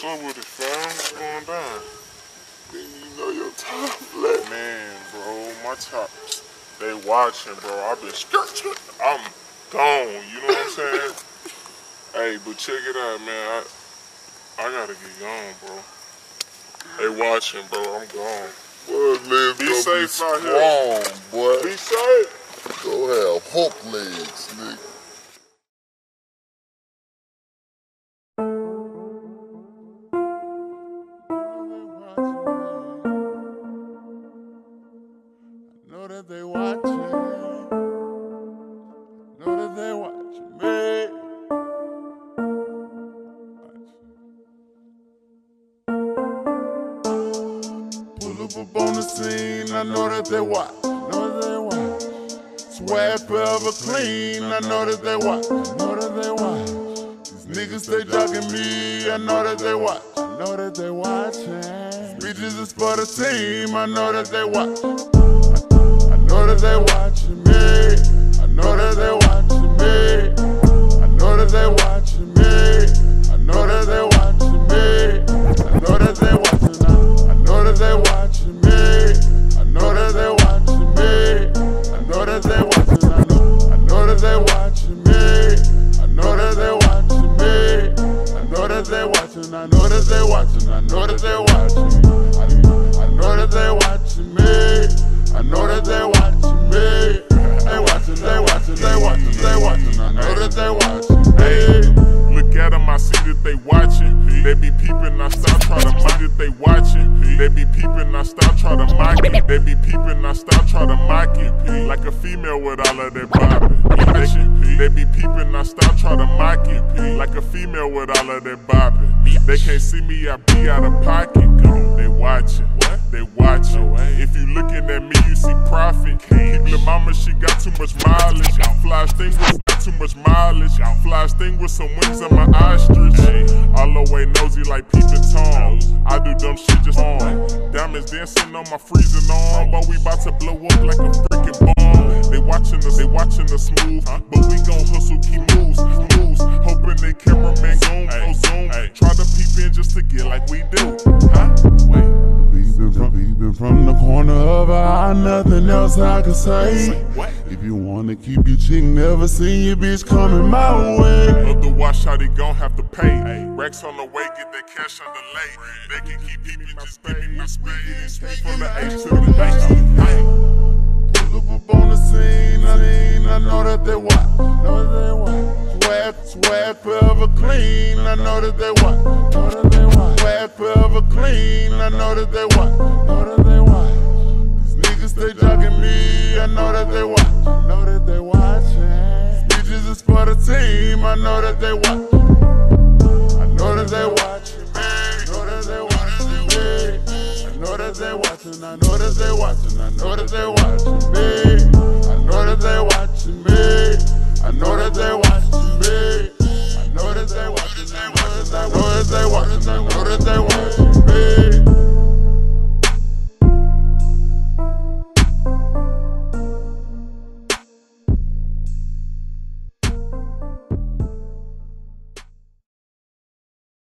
calm down. Then you know your top flat. Man, bro, my top, they watching, bro. I've been skirting. I'm gone, you know what I'm saying? hey, but check it out, man. I, I gotta get gone, bro. They watching, bro. I'm gone. Boy, man, Be safe be out here. strong, boy. Be safe. Go have Hulk legs, nigga. They watching me. Pull up up on the scene. I know that they watch. Know that they watch. Swag forever clean. I know that they watch. Know that they watch. These niggas they jogging me. I know that they watch. Know that they watching. Bitches is for the team. I know that they watch. I know that they watching me. I know that watching. I know that they watching. I, I know that they watching me. I know that they watching me. They watching, they watching, they watching, they watching. I know that they watching me. Look at them, I see that they watching. They be peeping, I stop try to mock it, they watching. They be peeping, I stop try to mock it. They be peeping, I stop try to mock it. Like a female with all of that bopping. They, they be peeping, I stop try to mock it. Like a female with all of that bopping. They can't see me, I be out of pocket. They watching, what? They watching. If you looking at me, you see profit. Keep little mama, she got too much mileage. Fly sting with too much mileage. Fly sting with some wings on my ostrich. All the way nosy like peeping Tom. I do dumb shit just on. Diamonds dancing on my freezing arm. But we about to blow up like a freaking bomb. They watching us, they watching us move. But we gon' hustle, keep moves, moves. Hoping they cameraman gon' go zoom. Try to peep in just to get like we do. Huh? Wait. Peeping from, peeping from the corner of her eye, nothing else I can say. If you wanna keep your chick, never seen your bitch coming my way. Otherwise, shawty gon' have to pay. Racks on the way, get that cash on the lay. They can keep peeping, just give me my spade. From the H to the base. Pull up up on the scene, I mean, I know that they watch, know that they watch. Swag, swag forever clean, I know that they watch. Swag forever clean, I know that they watch. These niggas they jogging me, I know that they watch, know that they watching. Bitches is for the team, I know that they watch. I know that they watching me, know that they watching. I know that they watching, I know that they watching, I know that they watching me. What if they, what they want?